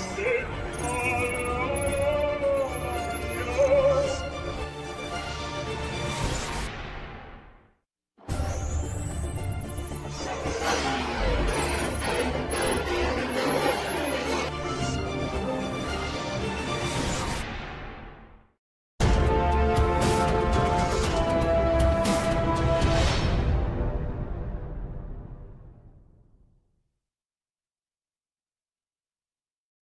Let's